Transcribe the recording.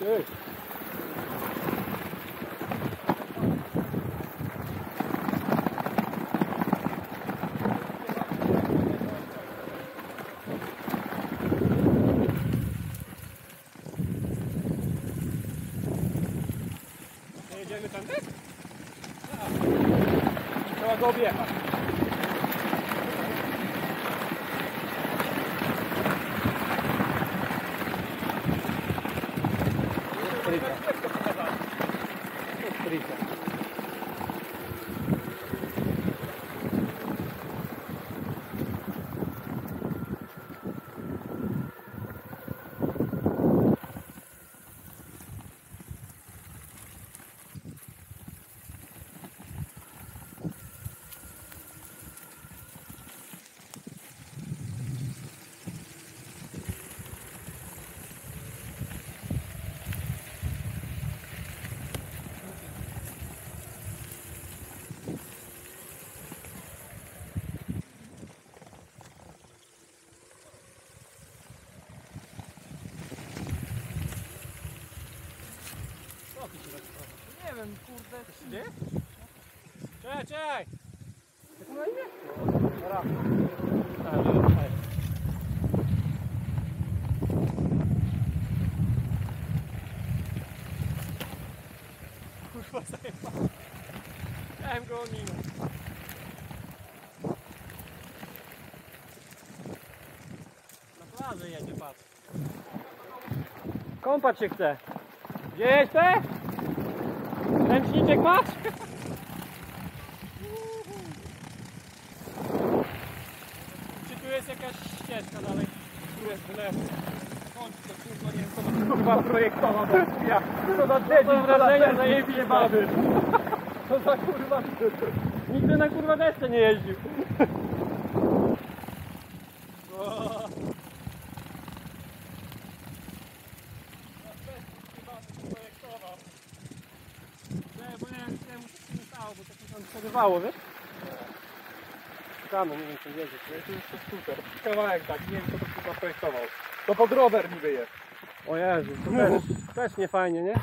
Nie jedziemy tędy? Tak. Trzeba go objechać. Stryka. Stryka. Co ty się tak trochę? Nie wiem, kurde. Dzieje? Czekaj, czekaj! Jak na imię? Dobra. Kurwa zajebał. Chciałem go ominąć. Na plażę jedzie, patrz. Kąpać się chce. Gdzie jesteś? Ręczniczek masz? Czy tu jest jakaś ścieżka dalej? Tu jest w lewo. Skąd to kurwa nie wiem co to kurwa projektowa do ja. Co za debil, wrażenia zajebie bawy. Co za kurwa Nigdy na kurwa desce nie jeździł. O. projektował. Nie, bo nie wiem, czemu się nie stało, bo to się tam przerywało, wiesz? Szukamy, nie wiem, czy wiedzie, czy To jest skuter. Kawałek tak, nie wiem kto to chyba projektował. To pod rower niby jest. O Jezu, to też, też nie fajnie, nie?